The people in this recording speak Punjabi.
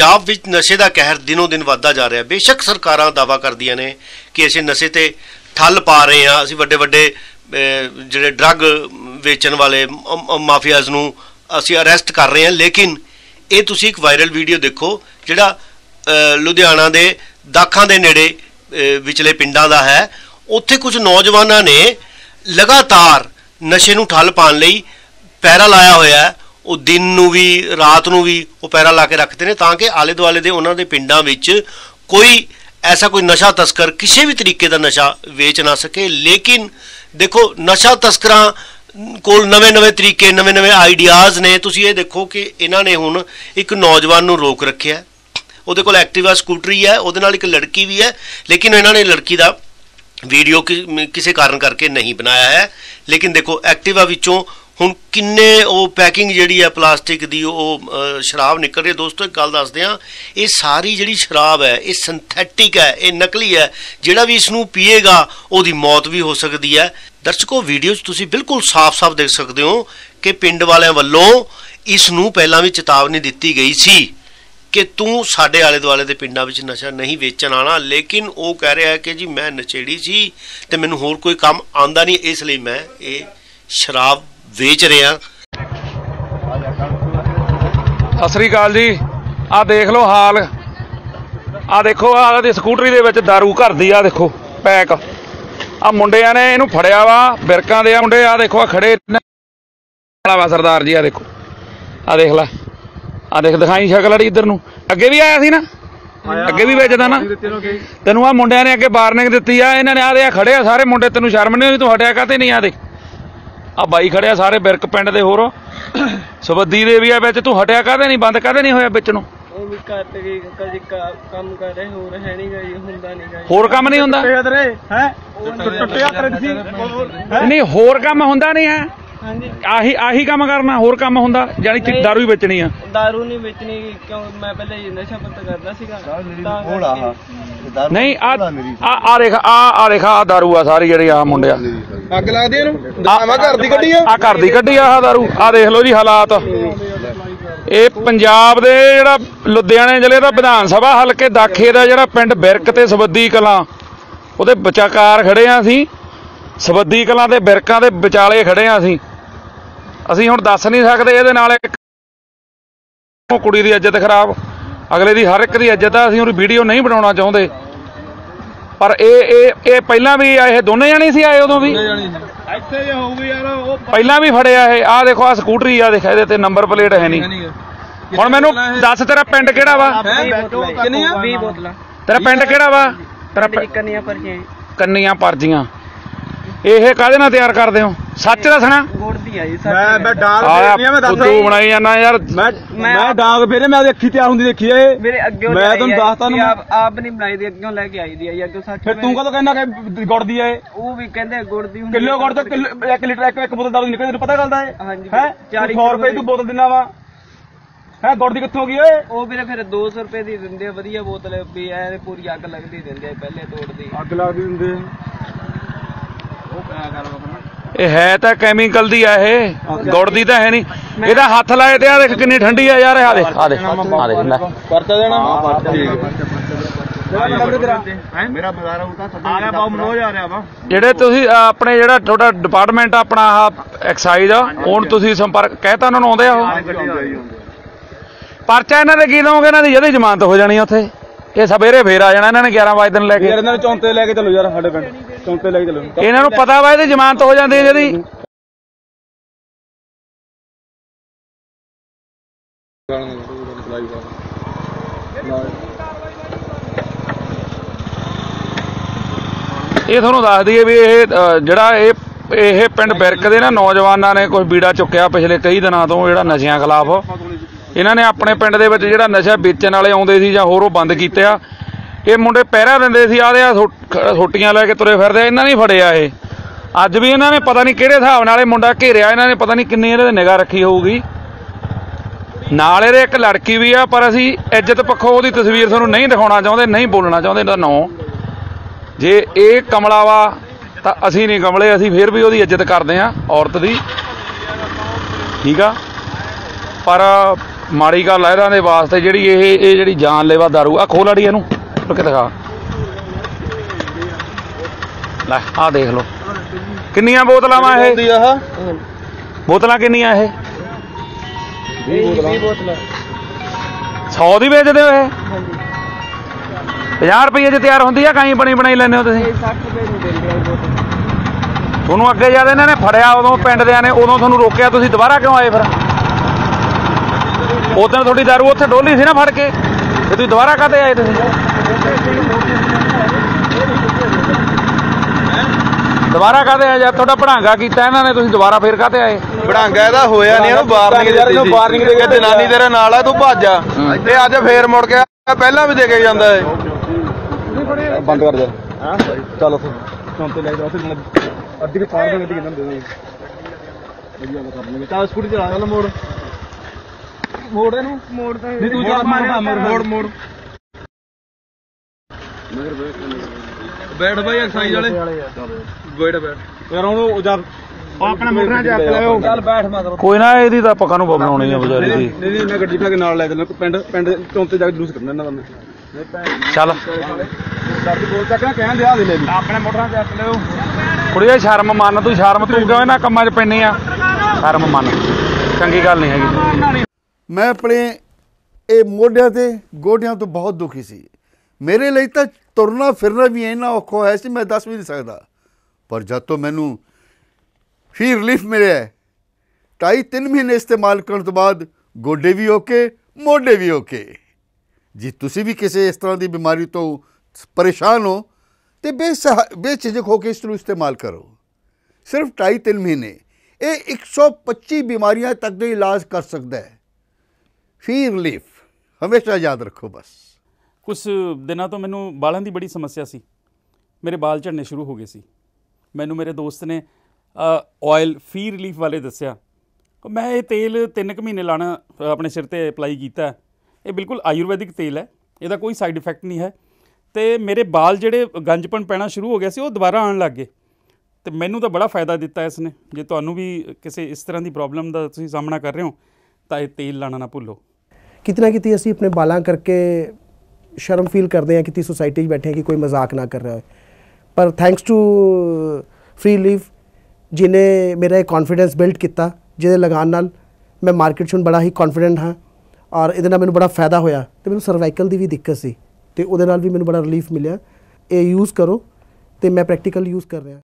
ਪੰਜਾਬ ਵਿੱਚ ਨਸ਼ੇ ਦਾ ਕਹਿਰ ਦਿਨੋ ਦਿਨ ਵੱਧਦਾ ਜਾ ਰਿਹਾ। ਬੇਸ਼ੱਕ ਸਰਕਾਰਾਂ ਦਾਵਾ ਕਰਦੀਆਂ ਨੇ ਕਿ ਅਸੀਂ ਨਸ਼ੇ ਤੇ ਠੱਲ ਪਾ ਰਹੇ ਹਾਂ। ਅਸੀਂ ਵੱਡੇ ਵੱਡੇ ਜਿਹੜੇ ਡਰੱਗ ਵੇਚਣ ਵਾਲੇ ਮਾਫੀਆਜ਼ ਨੂੰ ਅਸੀਂ ਅਰੈਸਟ ਕਰ ਰਹੇ ਹਾਂ। ਲੇਕਿਨ ਇਹ ਤੁਸੀਂ ਇੱਕ ਵਾਇਰਲ ਵੀਡੀਓ ਦੇਖੋ, ਜਿਹੜਾ ਲੁਧਿਆਣਾ ਦੇ ਦਾਖਾਂ ਦੇ ਨੇੜੇ ਵਿਚਲੇ ਪਿੰਡਾਂ ਦਾ ਹੈ। ਉੱਥੇ ਕੁਝ ਨੌਜਵਾਨਾਂ ਨੇ ਲਗਾਤਾਰ ਨਸ਼ੇ ਨੂੰ ਠੱਲ ਪਾਉਣ ਲਈ ਪੈਰਾ ਲਾਇਆ ਹੋਇਆ ਉਹ ਦਿਨ ਨੂੰ ਵੀ, ਰਾਤ ਨੂੰ ਵੀ ਉਹ ਪੈਰਾ ਲਾ ਕੇ ਰੱਖਦੇ ਨੇ ਤਾਂ ਕਿ ਆਲੇ ਦੁਆਲੇ ਦੇ ਉਹਨਾਂ ਦੇ ਪਿੰਡਾਂ ਵਿੱਚ ਕੋਈ ਐਸਾ ਕੋਈ ਨਸ਼ਾ ਤਸਕਰ ਕਿਸੇ ਵੀ ਤਰੀਕੇ ਦਾ ਨਸ਼ਾ ਵੇਚ ਨਾ ਸਕੇ। ਲੇਕਿਨ ਦੇਖੋ, ਨਸ਼ਾ ਤਸਕਰਾਂ ਕੋਲ ਨਵੇਂ-ਨਵੇਂ ਤਰੀਕੇ ਨਵੇਂ-ਨਵੇਂ ਆਈਡੀਆਜ਼ ਨੇ। ਤੁਸੀਂ ਇਹ ਦੇਖੋ ਕਿ ਇਹਨਾਂ ਨੇ ਹੁਣ ਇੱਕ ਨੌਜਵਾਨ ਨੂੰ ਰੋਕ ਰੱਖਿਆ ਉਹਦੇ ਕੋਲ ਐਕਟਿਵਾ ਸਕੂਟਰੀ ਹੈ, ਉਹਦੇ ਨਾਲ ਇੱਕ ਲੜਕੀ ਵੀ ਹੈ, ਲੇਕਿਨ ਇਹਨਾਂ ਨੇ ਲੜਕੀ ਦਾ ਵੀਡੀਓ ਕਿ- ਕਿਸੇ ਕਾਰਨ ਕਰਕੇ ਨਹੀਂ ਬਣਾਇਆ ਹੈ। ਲੇਕਿਨ ਦੇਖੋ, ਐਕਟਿਵਾ ਵਿੱਚੋਂ ਹੁਣ ਕਿੰਨੇ ਉਹ ਪੈਕਿੰਗ ਜਿਹੜੀ ਹੈ ਪਲਾਸਟਿਕ ਦੀ, ਉਹ ਸ਼ਰਾਬ ਨਿਕਲ ਰਹੀ ਹੈ ਦੋਸਤੋ, ਇੱਕ ਗੱਲ ਦੱਸਦੇ ਆ, ਇਹ ਸਾਰੀ ਜਿਹੜੀ ਸ਼ਰਾਬ ਹੈ, ਇਹ ਸਿੰਥੈਟਿਕ ਹੈ, ਇਹ ਨਕਲੀ ਹੈ। ਜਿਹੜਾ ਵੀ ਇਸ ਨੂੰ ਪੀਏਗਾ, ਉਹਦੀ ਮੌਤ ਵੀ ਹੋ ਸਕਦੀ ਹੈ। ਦਰਸ਼ਕੋ ਵੀਡੀਓ 'ਚ ਤੁਸੀਂ ਬਿਲਕੁਲ ਸਾਫ਼-ਸਾਫ਼ ਦੇਖ ਸਕਦੇ ਹੋ ਕਿ ਪਿੰਡ ਵਾਲਿਆਂ ਵੱਲੋਂ ਇਸ ਨੂੰ ਪਹਿਲਾਂ ਵੀ ਚੇਤਾਵਨੀ ਦਿੱਤੀ ਗਈ ਸੀ ਕਿ ਤੂੰ ਸਾਡੇ ਆਲੇ ਦੁਆਲੇ ਦੇ ਪਿੰਡਾਂ ਵਿੱਚ ਨਸ਼ਾ ਨਹੀਂ ਵੇਚਣ ਆਣਾ ਲੇਕਿਨ ਉਹ ਕਹਿ ਰਿਹਾ ਹੈ ਕਿ ਜੀ, ਮੈਂ ਨਚੇੜੀ ਸੀ ਤੇ ਮੈਨੂੰ ਹੋਰ ਕੋਈ ਕੰਮ ਆਂਦਾ ਨਹੀਂ, ਇਸ ਲਈ ਮੈਂ ਇਹ ਸ਼ਰਾਬ ਵੇਚ ਰਿਹਾ ਸਤਿ ਸ੍ਰੀ ਅਕਾਲ ਜੀ। ਆਹ ਦੇਖ ਲਓ ਹਾਲ। ਆਹ ਦੇਖੋ ਆਹ ਦੀ ਸਕੂਟਰੀ ਦੇ ਵਿੱਚ दारू ਘਰ ਦੀ ਆ ਦੇਖੋ ਪੈਕ। ਆ ਮੁੰਡਿਆਂ ਨੇ ਇਹਨੂੰ ਫੜਿਆ ਵਾ ਬਿਰਕਾਂ ਦੇ ਆ ਮੁੰਡੇ। ਆ ਦੇਖੋ ਆ ਖੜੇ ਵਾਲਾ ਵਾ ਸਰਦਾਰ ਜੀ ਆ ਦੇਖੋ। ਆ ਦੇਖ ਲੈ। ਆ ਦੇਖ ਦਿਖਾਈ ਸ਼ਕਲ ਅੜੀ ਇੱਧਰ ਨੂੰ। ਅੱਗੇ ਵੀ ਆਇਆ ਸੀ ਨਾ? ਅੱਗੇ ਵੀ ਵੇਚਦਾ ਨਾ? ਤੈਨੂੰ ਆ ਮੁੰਡਿਆਂ ਨੇ ਅੱਗੇ ਵਾਰਨਿੰਗ ਦਿੱਤੀ ਆ ਇਹਨਾਂ ਨੇ ਆ ਦੇ ਆ ਖੜੇ ਆ ਸਾਰੇ ਮੁੰਡੇ। ਤੈਨੂੰ ਸ਼ਰਮ ਨਹੀਂ ਆਉਂਦੀ ਤੂੰ ਹਟਿਆ ਕਾਤੇ ਨਹੀਂ ਆ ਦੇ ਆ ਬਾਈ ਖੜਿਆ ਸਾਰੇ ਬਿਰਕ ਪਿੰਡ ਦੇ ਹੋਰ। ਸਬੱਦੀ ਦੇ ਵੀ ਆ ਵਿੱਚ ਤੂੰ ਹਟਿਆ ਕਾਤੇ ਨਹੀਂ ਬੰਦ ਕਾਤੇ ਨਹੀਂ ਹੋਇਆ ਵਿੱਚ ਨੂੰ? ਉਹ ਵੀ ਘੱਟ ਗਈ ਕਦੀ ਕ- ਕੰਮ ਕਰ ਰਹੇ ਹੋਰ ਹੈ ਨਹੀਂ ਗਈ ਹੁੰਦਾ ਨਹੀਂ ਗਈ ਹੋਰ ਕੰਮ ਨਹੀਂ ਹੁੰਦਾ? ਹੈ? ਟੁੱਟਿਆ ਕਰ ਸੀ ਨਹੀਂ ਹੋਰ ਕੰਮ ਹੁੰਦਾ ਨਹੀਂ ਹੈ। ਹਾਂਜੀ। ਆਹੀ ਆਹੀ ਕੰਮ ਕਰਨਾ ਹੋਰ ਕੰਮ ਹੁੰਦਾ ਜਾਨੀ ਕਿ ਦਾਰੂ ਹੀ ਵੇਚਣੀ ਆ। ਦਾਰੂ ਨਹੀਂ ਵੇਚਣੀ ਕਿਉਂ? ਮੈਂ ਪਹਿਲੇ ਨਸ਼ਾ ਪੱਤਾ ਕਰਦਾ ਸੀਗਾ। ਤਾਂ ਕਰਕੇ ਨਹੀਂ। ਆ ਆ ਆ ਦੇਖ ਆ ਆ ਦੇਖ ਆ ਦਾਰੂ ਆ ਸਾਰੀ ਜਿਹੜੀ ਆ ਮੁੰਡਿਆ। ਅੱਗ ਲੱਗਦੀ ਇਹਨੂੰ। ਦਸਾਵਾਂ ਘਰ ਦੀ ਕੱਢੀ ਆ? ਆ ਘਰ ਦੀ ਕੱਢੀ ਆ ਆਹ ਦਾਰੂ। ਆ ਦੇਖ ਲਓ ਜੀ ਹਾਲਾਤ। ਇਹ ਪੰਜਾਬ ਦੇ ਜਿਹੜਾ ਲੁਧਿਆਣੇ ਜ਼ਿਲ੍ਹੇ ਦਾ ਵਿਧਾਨ ਸਭਾ ਹਲਕੇ ਦਾਖੇ ਦਾ ਜਿਹੜਾ ਪਿੰਡ ਬਿਰਕ ਤੇ ਸਬੱਦੀ ਕਲਾਂ ਉਹਦੇ ਵਿਚਾਕਾਰ ਖੜੇ ਆ ਅਸੀਂ। ਸਬੱਦੀ ਕਲਾਂ ਤੇ ਬਿਰਕਾਂ ਦੇ ਵਿਚਾਲੇ ਖੜੇ ਆ ਅਸੀਂ। ਅਸੀਂ ਹੁਣ ਦੱਸ ਨਹੀਂ ਸਕਦੇ ਇਹਦੇ ਨਾਲ ਇੱਕ ਉਹ ਕੁੜੀ ਦੀ ਇੱਜ਼ਤ ਖਰਾਬ। ਅਗਲੇ ਦੀ ਹਰ ਇੱਕ ਦੀ ਇੱਜ਼ਤ ਆ ਅਸੀਂ ਉਹਦੀ ਵੀਡੀਓ ਨਹੀਂ ਬਣਾਉਣਾ ਚਾਹੁੰਦੇ। ਪਰ ਇਹ ਇਹ ਇਹ ਪਹਿਲਾਂ ਵੀ ਇਹ ਦੋਨੇ ਜਣੇ ਸੀ ਆਏ ਉਦੋਂ ਵੀ? ਇੱਥੇ ਜੇ ਹੋਊਗੀ ਯਾਰ ਉਹ ਪਹਿਲਾਂ ਵੀ ਫੜਿਆ ਇਹ ਆਹ ਦੇਖੋ ਆ ਸਕੂਟਰੀ ਆ ਦੇਖ ਇਹਦੇ ਤੇ ਨੰਬਰ ਪਲੇਟ ਹੈ ਨਹੀਂ। ਹੁਣ ਮੈਨੂੰ ਦੱਸ ਤੇਰਾ ਪਿੰਡ ਕਿਹੜਾ ਵਾ? ਕਿੰਨੀਆਂ? 20 ਬੋਤਲਾਂ। ਤੇਰਾ ਪਿੰਡ ਕਿਹੜਾ ਵਾ? ਤੇਰਾ ਕੰਨੀਆਂ ਪਰਚੀਆਂ ਕੰਨੀਆਂ ਪਰਜੀਆਂ। ਇਹ ਕਾਹਦੇ ਨਾਲ ਤਿਆਰ ਕਰਦੇ ਹੋ? ਸੱਚ ਦੱਸਣਾ? ਗੋੜ ਦੀ ਆ ਜੀ ਮੈਂ ਮੈਂ ਡਾਂਗ ਆਇਆ ਫੇਰਨੀ ਆ ਮੈਂ ਦੱਸ ਫੁੱਦੂ ਬਣਾਈ ਜਾਂਦਾ ਯਾਰ। ਮੈਂ ਮੈਂ ਡਾਂਗ ਫੇਰੇ ਮੈਂ ਉਹਦੀ ਅੱਖੀ ਤਿਆਰ ਹੁੰਦੀ ਦੇਖੀ ਏ ਮੇਰੇ ਅੱਗੇ ਮੈਂ ਤੁਹਾਨੂੰ ਦੱਸਤਾ ਨੂੰ ਆਪ ਆਪ ਨਹੀਂ ਬਣਾਈ ਦੀ ਅੱਗੋਂ ਲੈ ਕੇ ਆਈ ਦੀ ਆ ਜੀ ਅੱਗੋਂ ਸੱਚ ਫਿਰ ਤੂੰ ਕਦੋਂ ਕਹਿੰਦਾ ਕਿ ਗੁੜਦੀ ਏ ਉਹ ਵੀ ਕਹਿੰਦੇ ਗੁੜ ਦੀ ਹੁੰਦੀ ਕਿਲੋ ਗੁੜ ਤੋਂ ਕਿਲੋ 1 ਲੀਟਰ ਇੱਕ ਇੱਕ ਬੋਤਲ ਦਾਰੂ ਨਿਕਲਦੀ ਤੈਨੂੰ ਪਤਾ ਗੱਲ ਦਾ ਏ ਹਾਂਜੀ ਹੈ? 40 100 ਰੁਪਏ ਤੂੰ ਬੋਤਲ ਦਿੰਦਾ ਵਾ। ਹੈ ਗੁੜ ਦੀ ਕਿੱਥੋਂ ਗਈ ਓਏ? ਉਹ ਵੀਰੇ ਫਿਰ 200 ਰੁਪਏ ਦੀ ਦਿੰਦੇ ਆ ਵਧੀਆ ਬੋਤਲ ਵੀ ਐ ਪੂਰੀ ਅੱਗ ਲੱਗਦੀ ਦਿੰਦੇ ਆ ਪਹਿਲੇ ਤੋੜਦੀ। ਅੱਗ ਲੱਗਦੀ ਦਿੰਦੇ ਇਹ ਹੈ ਤਾਂ ਕੈਮੀਕਲ ਦੀ ਆ ਇਹ। ਗੁੜ ਦੀ ਤਾਂ ਹੈ ਨਹੀਂ। ਇਹਦਾ ਹੱਥ ਲਾਏ ਤੇ ਆ ਦੇਖ ਕਿੰਨੀ ਠੰਡੀ ਆ ਯਾਰ ਆ ਦੇਖ। ਆ ਦੇਖ ਆ ਦੇਖ ਲੈ। ਪਰਚਾ ਦੇਣਾ। ਮੇਰਾ ਬਾਜ਼ਾਰ ਹੁੰਦਾ ਆ ਗਿਆ ਬਾਬੂ ਮਨੋਜ ਆ ਰਿਹਾ ਵਾ ਜਿਹੜੇ ਤੁਸੀਂ ਆਪਣੇ ਜਿਹੜਾ ਤੁਹਾਡਾ ਡਿਪਾਰਟਮੈਂਟ ਆਪਣਾ ਆਹ ਐਕਸਾਈਜ਼ ਆ ਹੁਣ ਤੁਸੀਂ ਸੰਪਰਕ ਕਹਿਤਾ ਉਹਨਾਂ ਨੂੰ ਆਉਂਦੇ ਆ ਉਹ। ਪਰਚਾ ਇਹਨਾਂ ਦੇ ਕੀ ਦਵੋਗੇ ਇਹਨਾਂ ਦੀ ਜਦੇ ਜ਼ਮਾਨਤ ਹੋ ਜਾਣੀ ਆ ਉੱਥੇ। ਇਹ ਸਵੇਰੇ ਫੇਰ ਆ ਜਾਣਾ ਇਹਨਾਂ ਨੇ 11 ਵਜੇ ਦਿਨ ਲੈ ਕੇ। ਯਾਰ ਇਹਨਾਂ ਨੂੰ ਚੌਂਤੇ ਲੈ ਕੇ ਚੱਲੋ ਯਾਰ ਸਾਡੇ ਪਿੰਡ। ਚੌਂਤੇ ਲੈ ਕੇ ਚੱਲੋ। ਇਹਨਾਂ ਨੂੰ ਪਤਾ ਵਾ ਇਹਦੀ ਜ਼ਮਾਨਤ ਹੋ ਜਾਂਦੀ ਹੈ ਜਿਹਦੀ ਇਹ ਤੁਹਾਨੂੰ ਦੱਸ ਦਈਏ ਵੀ ਇਹ ਅ, ਜਿਹੜਾ ਇਹ ਇਹ ਪਿੰਡ ਬਿਰਕ ਦੇ ਨਾ ਨੌਜਵਾਨਾਂ ਨੇ ਕੋਈ ਬੀੜਾ ਚੁੱਕਿਆ ਪਿਛਲੇ ਕਈ ਦਿਨਾਂ ਤੋਂ ਜਿਹੜਾ ਨਸ਼ਿਆਂ ਖਿਲਾਫ। ਇਹਨਾਂ ਨੇ ਆਪਣੇ ਪਿੰਡ ਦੇ ਵਿੱਚ ਜਿਹੜਾ ਨਸ਼ਾ ਵੇਚਣ ਵਾਲੇ ਆਉਂਦੇ ਸੀ ਜਾਂ ਹੋਰ ਉਹ ਬੰਦ ਕੀਤੇ ਆ। ਇਹ ਮੁੰਡੇ ਪਹਿਰਾ ਦਿੰਦੇ ਸੀ ਆਦੇ ਆ ਸੋਟੀਆਂ ਲੈ ਕੇ ਤੁਰੇ ਫਿਰਦੇ ਆ, ਇਹਨਾਂ ਨੇ ਫੜਿਆ ਇਹ। ਅੱਜ ਵੀ ਇਹਨਾਂ ਨੇ ਪਤਾ ਨਹੀਂ ਕਿਹੜੇ ਹਿਸਾਬ ਨਾਲ ਇਹ ਮੁੰਡਾ ਘੇਰਿਆ ਇਹਨਾਂ ਨੇ ਪਤਾ ਨਹੀਂ ਕਿੰਨੀ ਇਹਦੇ ਨਿਗਾਹ ਰੱਖੀ ਹੋਊਗੀ। ਨਾਲ ਇਹਦੇ ਇੱਕ ਲੜਕੀ ਵੀ ਆ ਪਰ ਅਸੀਂ ਇੱਜ਼ਤ ਪੱਖੋਂ ਉਹਦੀ ਤਸਵੀਰ ਤੁਹਾਨੂੰ ਨਹੀਂ ਦਿਖਾਉਣਾ ਚਾਹੁੰਦੇ ਨਹੀਂ ਬੋਲਣਾ ਚਾਹੁੰਦੇ ਇਹਦਾ ਨਾਂ। ਜੇ ਇਹ ਕਮਲਾ ਵਾ ਤਾਂ ਅਸੀਂ ਨਹੀਂ ਕਮਲੇ ਅਸੀਂ ਫਿਰ ਵੀ ਉਹਦੀ ਇੱਜ਼ਤ ਕਰਦੇ ਆ ਔਰਤ ਦੀ। ਠੀਕ ਆ? ਪਰ ਮਾੜੀ ਗੱਲ ਆ ਇਹਨਾਂ ਦੇ ਵਾਸਤੇ ਜਿਹੜੀ ਇਹ ਇਹ ਜਿਹੜੀ ਜਾਨਲੇਵਾ ਦਾਰੂ ਆ ਖੋਲੜੀ ਇਹਨੂੰ। ਉਹ ਕਿ ਦਿਖਾ? ਲੈ ਆ ਦੇਖ ਲਓ। ਕਿੰਨੀਆਂ ਬੋਤਲਾਂ ਵਾ ਇਹ? ਆਹ ਬੋਤਲਾਂ ਕਿੰਨੀਆਂ ਇਹ? ਇਹ? 20 ਬੋਤਲਾਂ। 100 ਦੀ ਵੇਚਦੇ ਹੋ ਇਹ? ਹਾਂਜੀ 50 ਰੁਪਏ 'ਚ ਤਿਆਰ ਹੁੰਦੀ ਆ ਕਾਈ ਬਣੀ ਬਣਾਈ ਲੈਂਦੇ ਹੋ ਤੁਸੀਂ? ਇਹ 60 ਰੁਪਏ ਦੀ ਦਿੰਦੇ ਆ ਬੋਤਲ। ਤੁਹਾਨੂੰ ਅੱਗੇ ਜਦ ਇਹਨਾਂ ਨੇ ਫੜਿਆ ਉਦੋਂ ਪਿੰਡ ਦਿਆਂ ਨੇ ਉਦੋਂ ਤੁਹਾਨੂੰ ਰੋਕਿਆ ਤੁਸੀਂ ਦੁਬਾਰਾ ਕਿਉਂ ਆਏ ਫਿਰ? ਉਦੋਂ ਤੁਹਾਡੀ ਦਾਰੂ ਉੱਥੇ ਡੋਲੀ ਸੀ ਨਾ ਫੜ ਕੇ ਤੇ ਤੁਸੀਂ ਦੁਬਾਰਾ ਕਾਹਤੇ ਆਏ ਤੁਸੀਂ? ਦੁਬਾਰਾ ਕਾਹਤੇ ਆਏ? ਜਦ ਤੁਹਾਡਾ ਭੜਾਂਗਾ ਕੀਤਾ ਇਹਨਾਂ ਨੇ ਤੁਸੀਂ ਦੁਬਾਰਾ ਫੇਰ ਕਾਹਤੇ ਆਏ? ਬੜਾਂਗਾ ਇਹਦਾ ਹੋਇਆ ਨਹੀਂ ਇਹਨੂੰ ਵਾਰਨਿੰਗ ਦਿੱਤੀ ਸੀ। ਵਾਰਨਿੰਗ ਦੇ ਕੇ ਜਨਾਨੀ ਤੇਰੇ ਨਾਲ ਆ ਤੂੰ ਭੱਜ ਜਾ ਤੇ ਅੱਜ ਫੇਰ ਮੁੜ ਗਿਆ ਪਹਿਲਾਂ ਵੀ ਦੇ ਕੇ ਜਾਂਦਾ ਏ। ਬੰਦ ਕਰ ਦੇ ਹਾਂ? ਚੱਲ ਉੱਥੇ। ਚੌਂਕ ਤੇ ਲੈ ਜਾ ਉੱਥੇ ਅੱਧੀ ਕੇ ਪਾਰ ਦੇ ਅੱਧੀ ਕਿੰਨਾ ਦੇ ਦੇ ਵਧੀਆ ਕਰ ਲੈਂਗੇ ਚੱਲ ਸਕੂਟੀ ਚਲਾ ਚੱਲ ਮੋੜ। ਮੋੜ ਇਹਨੂੰ। ਮੋੜ ਤਾਂ ਨਹੀਂ ਤੂੰ ਜਾ ਮੋੜ ਮੋੜ ਬੈਠ ਬਾਈ ਐਕਸਾਈਜ਼ ਵਾਲੇ। ਬੈਠ ਬੈਠ ਯਾਰ ਉਹਨੂੰ ਜਾ ਆਪਣਾ ਮੋਟਰਾਂ ਚੱਕ ਲਿਓ ਚੱਲ ਬੈਠ ਮਗਰ ਕੋਈ ਨਾ ਇਹਦੀ ਤਾਂ ਆਪਾਂ ਕਾਹਨੂੰ ਬਣਾਉਣੀ ਆ ਵਿਚਾਰੀ ਦੀ। ਨਹੀਂ ਨਹੀਂ ਮੈਂ ਗੱਡੀ ਠਾ ਕੇ ਨਾਲ ਲੈ ਚੱਲਣਾ ਪਿੰਡ ਪਿੰਡ ਚੌਂਕ ਤੇ ਜਾ ਕੇ ਜਲੂਸ ਕੱਢਣਾ ਇਹਨਾਂ ਦਾ ਮੈਂ। ਚੱਲ। ਦਰਦ ਬੋਲ ਚੱਕਣਾ ਕਹਿਣ ਦੇ ਆ ਦੇ ਲੈ। ਆਪਣੇ ਮੋਟਰਾਂ ਚੱਕ ਲਿਓ ਕੁੜੀਏ ਸ਼ਰਮ ਮੰਨ ਤੂੰ ਸ਼ਰਮ ਤੂੰ ਕਿਉਂ ਇਹਨਾਂ ਕੰਮਾਂ 'ਚ ਪੈਣੀ ਆ? ਸ਼ਰਮ ਮੰਨ। ਚੰਗੀ ਗੱਲ ਨਹੀਂ ਹੈਗੀ। ਮੈਂ ਆਪਣੇ ਇਹ ਮੋਢਿਆਂ ਤੇ ਗੋਡਿਆਂ ਤੋਂ ਬਹੁਤ ਦੁਖੀ ਸੀ। ਮੇਰੇ ਲਈ ਤਾਂ ਤੁਰਨਾ ਫਿਰਨਾ ਵੀ ਇੰਨਾ ਔਖਾ ਹੋਇਆ ਸੀ, ਮੈਂ ਦੱਸ ਵੀ ਨਹੀਂ ਸਕਦਾ। ਪਰ ਜਦ ਤੋਂ ਮੈਨੂੰ ਫੀ ਰਿਲੀਫ ਮਿਲਿਆ ਢਾਈ ਤਿੰਨ ਮਹੀਨੇ ਇਸਤੇਮਾਲ ਕਰਨ ਤੋਂ ਬਾਅਦ ਗੋਡੇ ਵੀ ਓਕੇ ਮੋਢੇ ਵੀ ਓਕੇ ਜੇ ਤੁਸੀਂ ਵੀ ਕਿਸੇ ਇਸ ਤਰ੍ਹਾਂ ਦੀ ਬਿਮਾਰੀ ਤੋਂ ਪਰੇਸ਼ਾਨ ਹੋ, ਤੇ ਬੇਸਹਾ, ਬੇਝਿਜਕ ਹੋ ਕੇ ਇਸ ਨੂੰ ਇਸਤੇਮਾਲ ਕਰੋ। ਸਿਰਫ ਢਾਈ ਤਿੰਨ ਮਹੀਨੇ, ਇਹ 125 ਬਿਮਾਰੀਆਂ ਤੱਕ ਦੇ ਇਲਾਜ ਕਰ ਸਕਦਾ ਹੈ। ਫੀ ਰਿਲੀਫ ਹਮੇਸ਼ਾ ਯਾਦ ਰੱਖੋ ਬਸ। ਕੁਝ ਦਿਨਾਂ ਤੋਂ ਮੈਨੂੰ ਵਾਲਾਂ ਦੀ ਬੜੀ ਸਮੱਸਿਆ ਸੀ। ਮੇਰੇ ਵਾਲ ਝੜਨੇ ਸ਼ੁਰੂ ਹੋ ਗਏ ਸੀ। ਮੈਨੂੰ ਮੇਰੇ ਦੋਸਤ ਨੇ ਆਇਲ ਫੀ ਰਿਲੀਫ ਵਾਲੇ ਦੱਸਿਆ। ਮੈਂ ਇਹ ਤੇਲ 3 ਕੁ ਮਹੀਨੇ ਲਾਣਾ, ਆਪਣੇ ਸਿਰ ਤੇ ਅਪਲਾਈ ਕੀਤਾ। ਇਹ ਬਿਲਕੁਲ ਆਯੁਰਵੈਦਿਕ ਤੇਲ ਹੈ। ਇਹਦਾ ਕੋਈ ਸਾਈਡ ਇਫੈਕਟ ਨਹੀਂ ਹੈ। ਤੇ ਮੇਰੇ ਵਾਲ ਜਿਹੜੇ ਗੰਜਪਣ ਪੈਣਾ ਸ਼ੁਰੂ ਹੋ ਗਿਆ ਸੀ, ਉਹ ਦੁਬਾਰਾ ਆਉਣ ਲੱਗ ਗਏ। ਤੇ ਮੈਨੂੰ ਤਾਂ ਬੜਾ ਫਾਇਦਾ ਦਿੱਤਾ ਇਸ ਨੇ। ਜੇ ਤੁਹਾਨੂੰ ਵੀ ਕਿਸੇ ਇਸ ਤਰ੍ਹਾਂ ਦੀ ਪ੍ਰੋਬਲਮ ਦਾ ਤੁਸੀਂ ਸਾਹਮਣਾ ਕਰ ਰਹੇ ਹੋ, ਤਾਂ ਇਹ ਤੇਲ ਲਾਣਾ ਨਾ ਭੁੱਲੋ। ਕਿਤੇ ਨਾ ਕਿਤੇ ਅਸੀਂ ਆਪਣੇ ਬਾਲਾਂ ਕਰਕੇ ਸ਼ਰਮ ਫੀਲ ਕਰਦੇ ਹਾਂ ਕਿਤੇ ਸੋਸਾਇਟੀ 'ਚ ਬੈਠੇ ਹਾਂ ਕਿ ਕੋਈ ਮਜ਼ਾਕ ਨਾ ਕਰ ਰਿਹਾ ਹੋਵੇ ਪਰ ਥੈਂਕਸ ਟੂ ਫ੍ਰੀ ਲੀਵ ਜਿਨੇ ਮੇਰਾ ਇਹ ਕੌਨਫੀਡੈਂਸ ਬਿਲਡ ਕੀਤਾ, ਜਿਹਦੇ ਲਗਾਨ ਨਾਲ ਮੈਂ ਮਾਰਕੀਟ 'ਚ ਹੁਣ ਬੜਾ ਹੀ ਕੌਨਫੀਡੈਂਟ ਹਾਂ ਔਰ ਇਹਦੇ ਨਾਲ ਮੈਨੂੰ ਬੜਾ ਫਾਇਦਾ ਹੋਇਆ ਤੇ ਮੈਨੂੰ ਸਰਵਾਈਕਲ ਦੀ ਵੀ ਦਿੱਕਤ ਸੀ ਤੇ ਉਹਦੇ ਨਾਲ ਵੀ ਮੈਨੂੰ ਬੜਾ ਰਿਲੀਫ ਮਿਲਿਆ। ਇਹ ਯੂਜ਼ ਕਰੋ ਤੇ ਮੈਂ ਪ੍ਰੈਕਟੀਕਲ ਯੂਜ਼ ਕਰ ਰਿਹਾ।